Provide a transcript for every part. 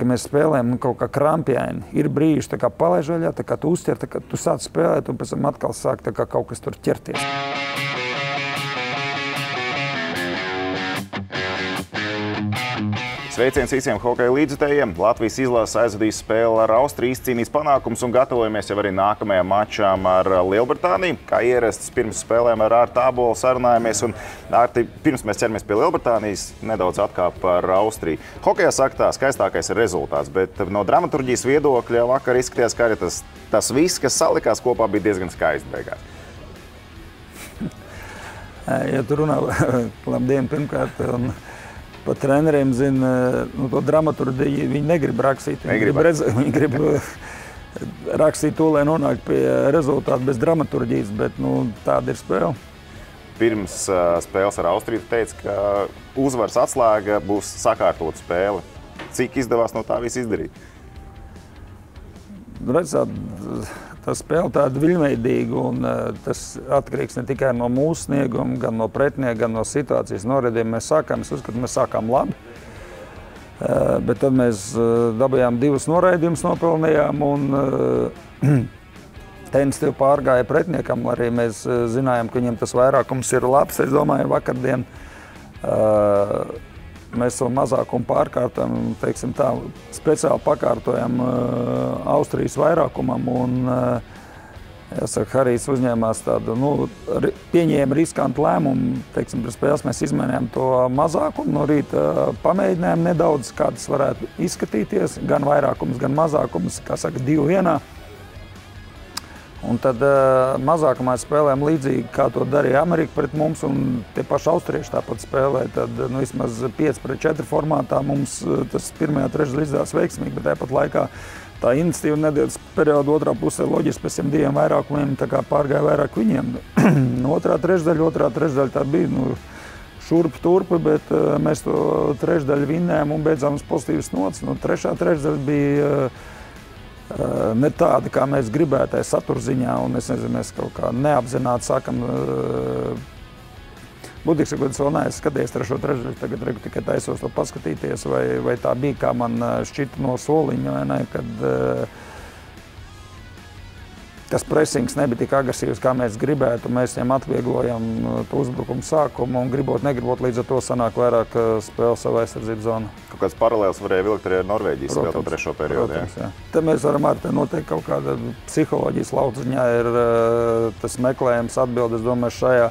ka mēs spēlējam nu, kaut kā krampjaini. Ir brīži, kad palaiž vaļā, kā tu uztver, kā tu sāc spēlēt, un pēc tam atkal sāk kaut kas tur ķerties. Sveiciens visiem hokeja līdzjutējiem. Latvijas izlase aizvadīs spēli ar Austriju, cīnīs panākumus un gatavojamies jau arī nākamajām mačām ar Lielbritāniju. Kā ierasts pirms spēlēm ar Ārtu Abolu sarunājamies. Un, Ārti, pirms mēs ķeramies pie Lielbritānijas, nedaudz atkāp par Austriju. Hokejā saka tā, skaistākais ir rezultāts, bet no dramaturģijas viedokļa vakar izskatījās, ka arī tas, tas viss, kas salikās kopā, bija diezgan skaisti beigās. Ja tu runā, labdien, pirmkārt, un pat treneriem zina, nu, to dramaturgiju viņi negrib rakstīt. Viņi Negrib. grib, redz, viņi grib uh, rakstīt to, lai nonāktu pie rezultātu bez dramaturgijas, bet nu, tāda ir spēle. Pirms uh, spēles ar Austriju teica, ka uzvaras atslēga būs sakārtot spēle. Cik izdevās no tā viss izdarīt? Redzat, tā spēle tāda viļņveidīga, uh, tas atkarīgs ne tikai no mūsu snieguma, gan no pretinieka, gan no situācijas norediem. Mēs sākām, es uzskatu, mēs sākām labi. Uh, bet tad mēs uh, dabūjām divus noraidījumus, nopelnījām. Un, Tenis tev pārgāja pretiniekam, arī mēs zinājām, ka viņam tas vairākums ir labs. Es domāju, vakardien uh, mēs savu mazākumu pārkārtojam, teiksim tā, speciāli pakārtojam Austrijas vairākumam. Un, jāsaka, Harijs uzņēmās tādu, nu, pieņēma riskantu lēmumu. Teiksim, pirms spēles mēs izmainījām to mazākumu. No rīta pamēģinājām nedaudz, kā tas varētu izskatīties. Gan vairākums, gan mazākums, kā saka, divi vienā. Un tad uh, mazākumā spēlējām līdzīgi, kā to darīja Amerika pret mums. Un tie paši austrieši tāpat spēlēja. Tad nu, vismaz 5 pret 4 formātā mums tas pirmajā trešdaļā izdevās veiksmīgi, bet tāpat laikā tā iniciatīva nedēļas periodā otrā pusē loģiski pēc tiem diviem vairākumiem pārgāja vairāk viņiem. No otrā trešdaļa, otrā trešdaļa tā bija. Nu, Šurp turp, bet uh, mēs to trešdaļu vinnējām un beidzām uz pozitīvas nots. Nu, trešā trešdaļa bija Uh, ne tāda, kā mēs gribētu, tā satura ziņā. Un es nezinu, mēs kaut kā neapzināti sākam. Uh, Būtībā, sakot, es vēl neesmu skatījies trešo trešdaļu, tagad reku tikai taisos to paskatīties, vai, vai tā bija, kā man šķita no soliņa, vai ne, kad uh, tas pressings nebija tik agresīvs, kā mēs gribētu. Mēs viņiem atvieglojam uh, to uzbrukumu sākumu un gribot, negribot, līdz ar to sanāk vairāk uh, spēle savā aizsardzības zonā. Kaut kāds paralēls varēja vilkt arī ar Norvēģijas spēli trešo periodu. Protams, jā. Te mēs varam ar te noteikti kaut kāda psiholoģijas lauciņā ir uh, tas meklējums atbildes, es domāju, šajā.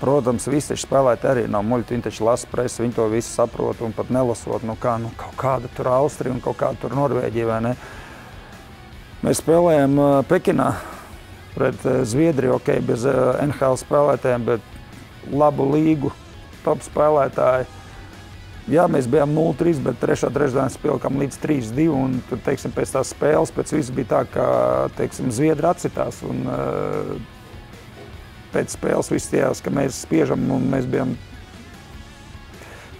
Protams, visi spēlētāji arī nav muļķi. Viņi taču lasa presi, viņi to visu saprot. Un pat nelasot, nu kā, nu, kaut kāda tur Austrija un kaut kāda tur Norvēģija. vai ne? Mēs spēlējām uh, Pekinā pret uh, Zviedriju, ok, bez uh, NHL spēlētājiem, bet labu līgu, top spēlētāji. Jā, mēs bijām 0-3, bet trešā trešdaļā spēlējām līdz 3-2. un Tur, teiksim, pēc tās spēles pēc viss bija tā, ka teiksim, Zviedri atsitās. Un, uh, pēc spēles viss tajās, ka mēs spiežam un mēs bijām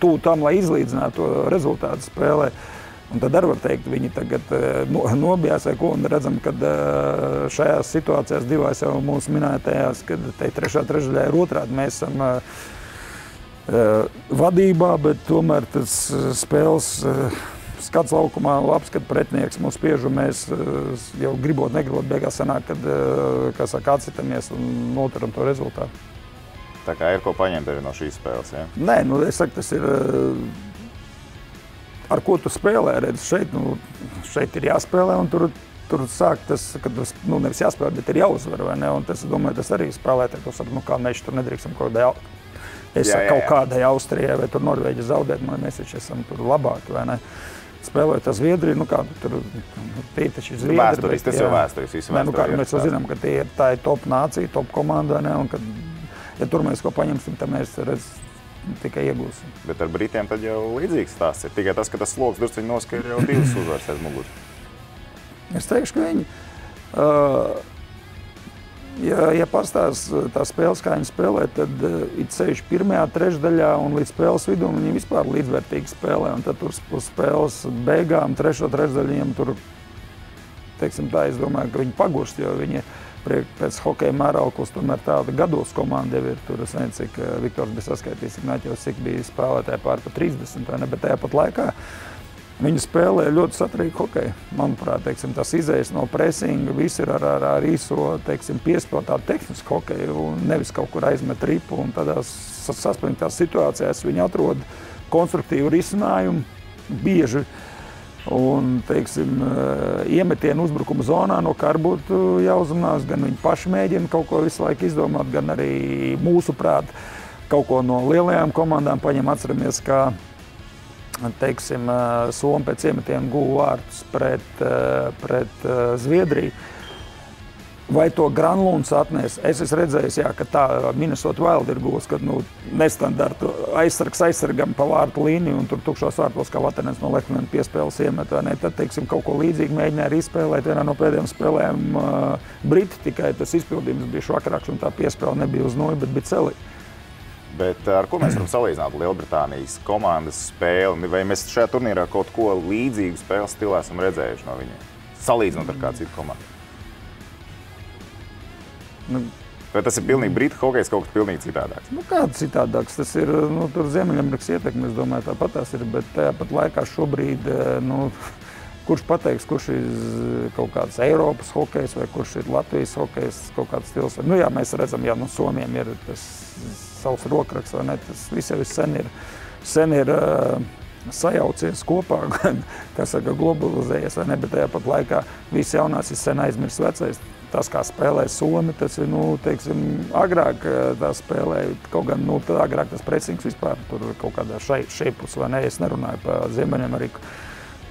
tuvu tam, lai izlīdzinātu to rezultātu spēlē. Un tad arī var teikt, viņi tagad eh, no, nobijās vai ko. Un redzam, ka eh, šajās situācijās, divās jau mūsu minētajās, kad te trešā trešdaļā ir otrādi, mēs esam uh, vadībā, bet tomēr tas eh, spēles skats laukumā labs, kad pretinieks mūs spiež un mēs jau gribot, negribot, beigās sanāk, kad kā saka, atsitamies un noturam to rezultātu. Tā kā ir ko paņemt arī no šīs spēles. Ja? Nē, nu, es saku, tas ir. Ar ko tu spēlē? Redz, šeit, nu, šeit ir jāspēlē, un tur, tur sāk tas, ka tas nu, nevis jāspēlē, bet ir jāuzvar. vai ne? Un Tas, domāju, tas arī spēlētāji to saka, nu, kā mēs tur nedrīkstam kaut kādai, es Jā, saku, jā, kaut jā. kādai Austrijai vai tur Norvēģijai zaudēt, nu, mēs taču esam tur labāki. vai ne? Spēlējot ar Zviedriju, nu kā tur nu, tie taču ir Zviedri. Vēsturiski, bet, tas jau jā. vēsturiski, visu Nē, nu, kā, mēs jau zinām, ka tie ir, tā ir top nācija, top komanda. Ne, un, kad, ja tur mēs ko paņemsim, tad mēs redz, tikai iegūsim. Bet ar Britiem tad jau līdzīgs stāsts ir. Tikai tas, ka tas sloks druskuļi noskaidro jau divas uzvaras aiz muguras. Es teikšu, ka viņi. Uh, Ja, ja pastāstīs tā spēle, kā viņi spēlē, tad uh, it sevišķi pirmajā trešdaļā un līdz spēles vidum viņi vispār līdzvērtīgi spēlē. Un tad tur uz spēles beigām, trešo trešdaļu viņiem tur, teiksim tā, es domāju, ka viņi pagurst, jo viņi priek, pēc hokeja mērauklis tomēr tāda gados komanda jau ir. Tur es nezinu, cik uh, Viktors bija saskaitījis, cik Naķos, cik bija spēlētāji pār pa 30, vai ne, bet tajā pat laikā Viņi spēlē ļoti saturīgu hokeju. Manuprāt, teiksim, tas izējas no presinga, viss ir ar, ar, ar īso piespēlētu tādu tehnisku hokeju, un nevis kaut kur aizmet ripu. Tādās saspringtās situācijās viņi atrod konstruktīvu risinājumu. Bieži un, teiksim, eh, iemetienu uzbrukuma zonā, no kā būtu jāuzmanās. Gan viņi paši mēģina kaut ko visu laiku izdomāt, gan arī mūsuprāt, kaut ko no lielajām komandām paņem. Atceramies, kā teiksim, Somija pēc iemetiena guva vārdus pret, pret Zviedriju. Vai to Granlunds atnesa? Es esmu redzējis, jā, ka tā Minnesota Wild ir gūs, ka nu, nestandarta aizsargs aizsargam pa vārtu līniju un tur tukšos vārtos, kā Latvijas no Lekmena piespēles iemet. Tad, teiksim, kaut ko līdzīgu mēģināja arī izspēlēt vienā no pēdējām spēlēm uh, Briti, tikai tas izpildījums bija švakarāks un tā piespēle nebija uz noju, bet bija celīga. Bet ar ko mēs varam salīdzināt Lielbritānijas komandas spēli? Vai mēs šajā turnīrā kaut ko līdzīgu spēles stilā esam redzējuši no viņiem? Salīdzinot ar kādu citu komandu. Nu, Vai tas ir pilnīgi brīvs hokejs, kaut kas pilnīgi citādāks? Nu, Kāds citādāks? Tas ir nu, Ziemeļamerikas ietekme, es domāju, tāpat tas ir. Bet tāpat laikā šobrīd, nu, kurš pateiks, kurš ir kaut kāds Eiropas hokejs vai kurš ir Latvijas hokejs, kaut kāds stils. Nu, jā, mēs redzam, ja nu, Somijam ir tas savs rokraksts, vai ne? Tas viss jau sen ir, sen ir uh, sajaucies kopā, kas saka, globalizējies, vai ne? Bet tajā pat laikā viss jaunās ir sen aizmirsts vecais. Tas, kā spēlē Somi, tas ir, nu, teiksim, agrāk tā spēlēja, kaut gan, nu, agrāk tas presings vispār tur kaut kādā šeit, šeit pus, vai ne? Es nerunāju par Ziemeņameriku.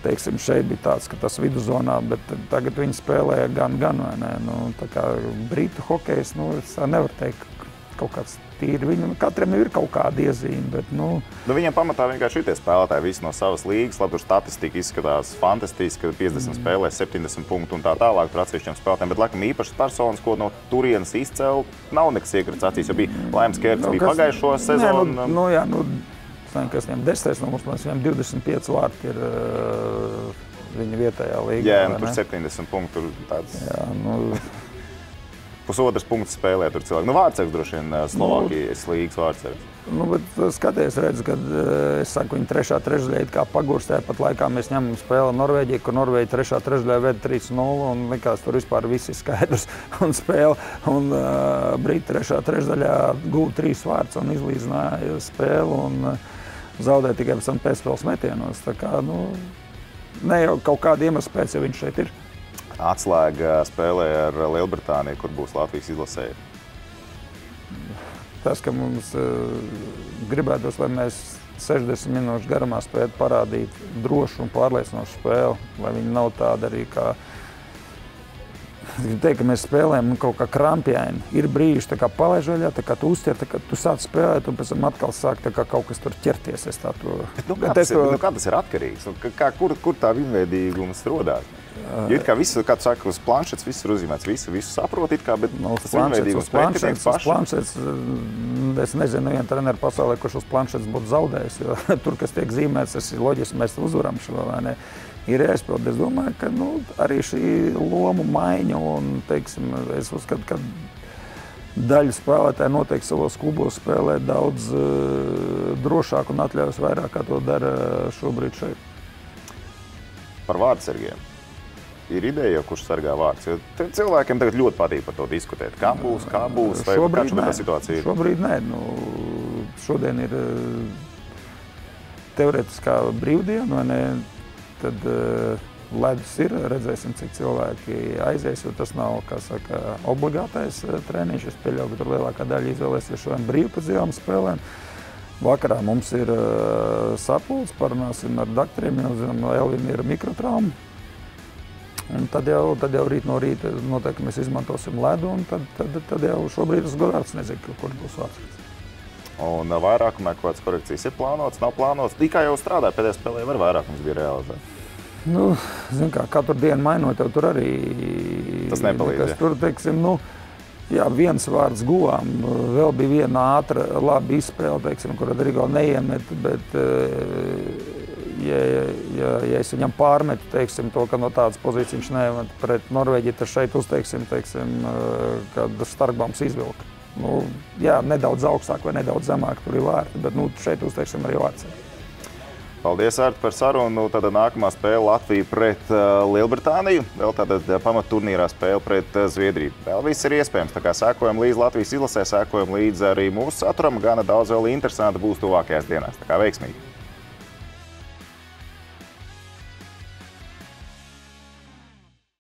Teiksim, šeit bija tāds, ka tas viduszonā, bet tagad viņi spēlēja gan, gan, vai ne? Nu, tā kā brītu hokejs, nu, es nevaru teikt, kaut kāds tīri. Viņam katram ir kaut kāda iezīme. Bet, nu... Nu, viņam pamatā vienkārši ir tie spēlētāji, visi no savas līnijas. Labi, tur statistika izskatās fantastiski, ka 50 mm. spēlēs 70 punktu un tā tālāk par atsevišķiem spēlētājiem. Bet, laikam, īpašas personas, ko no turienes izcēl, nav nekas iekrits acīs. Jo bija Laims Kērts, nu, bija kas... pagājušo sezonu. Nē, nu, nu, jā, nu, kas viņam desmitais no mums, viņam 25 vārti ir uh, viņa vietējā līnijā. Jā, nu, tur 70 punktu. Tāds... Jā, nu, pusotras punktus spēlē tur cilvēki. Nu, vārdsargs droši vien Slovākijas nu, līngas vārdsargs. Nu, bet skaties, redz, kad es saku, viņa trešā trešdaļā kā pagūst, tāpat laikā mēs ņemam spēli Norvēģiju, kur Norvēģija trešā trešdaļā veda 3-0 un likās, tur vispār viss ir skaidrs un spēle. Un uh, Brīti trešā trešdaļā gūta trīs vārds un izlīdzināja spēli un uh, zaudēja tikai pēc tam pēcspēles metienos. Tā kā, nu, ne jau kaut kāda iemesla pēc, ja viņš šeit ir atslēga spēlē ar Lielbritāniju, kur būs Latvijas izlasēji? Tas, ka mums uh, gribētos, lai mēs 60 minūšu garumā spētu parādīt drošu un pārliecinošu spēli, lai viņi nav tāda arī kā Gribu teikt, ka mēs spēlējam kaut kā krampjaini. Ir brīži, kad palaiž vaļā, kad tu uztver, kad tu sāc spēlēt, un pēc tam atkal sāk kā, kaut kas tur ķerties. Es tā to... Nu, kā, tas ir, to... nu, kā tas ir atkarīgs? Nu, kā, kur, kur tā vienveidīgums radās? Jo it kā viss, kā tu saki, uz planšetes viss ir uzzīmēts, visu, visu saprot, it kā, bet nu, tas vienveidīgums planšetes, uz planšetes, es nezinu, vienu treneru pasaulē, kurš uz planšetes būtu zaudējis, jo tur, kas tiek zīmēts, tas ir loģiski, mēs uzvaram šo, vai ne? Ir jāizpild. Es domāju, ka nu, arī šī loma maiņa, un teiksim, es uzskatu, ka daļa spēlētāji noteikti savos klubos spēlē daudz uh, drošāk un atļaujas vairāk, kā to dara šobrīd šeit. Par vārdsargiem. Ir ideja, kurš sargā vārdus. Cilvēkiem tagad ļoti patīk par to diskutēt. Kā būs, kā būs, vai šobrīd kāda nē. situācija ir? Šobrīd nē. Nu, šodien ir teorētiskā brīvdiena, vai ne? Tad uh, ledus ir. Redzēsim, cik cilvēki aizies. Tas nav saka, obligātais uh, treniņš. Es pieļauju, ka tur lielākā daļa izvēlēsies šodien brīvi pēc zilām spēlēm. Vakarā mums ir uh, sapulcs, parunāsim ar doktoriem, jau zinām, Elvim ir mikrotrauma. Un tad jau, tad jau rīt no rīta noteikti mēs izmantosim ledu, un tad, tad, tad jau šobrīd tas godāts nezinu, kur būs vārds. Un vairākumā kaut kādas korekcijas ir plānotas, nav plānotas. Tikai jau strādāja pēdējā spēlē, var vairākums bija realizēts. Nu, kā, katru dienu mainot, jau tur arī tas nepalīdz. Tur, teiksim, nu, jā, viens vārds guvām, vēl bija viena ātra, labi izspēle, teiksim, kur Rodrigo neiemet, bet, ja, ja, ja es viņam pārmetu, teiksim, to, ka no tādas pozīcijas viņš neiemet pret Norvēģiju, tad šeit uzteiksim, teiksim, kad Starkbaums izvilka. Nu, jā, nedaudz augstāk vai nedaudz zemāk tur ir vārti, bet nu, šeit uzteiksim arī vārds. Paldies, Arti, par sarunu. Tad nākamā spēle Latvija pret uh, Lielbritāniju. Vēl tāda pamatturnīrā spēle pret uh, Zviedriju. Vēl viss ir iespējams. Tā kā sekojam līdzi Latvijas izlasē, sekojam līdzi arī mūsu saturam. Gana daudz vēl interesanti būs tuvākajās dienās. Tā kā veiksmīgi!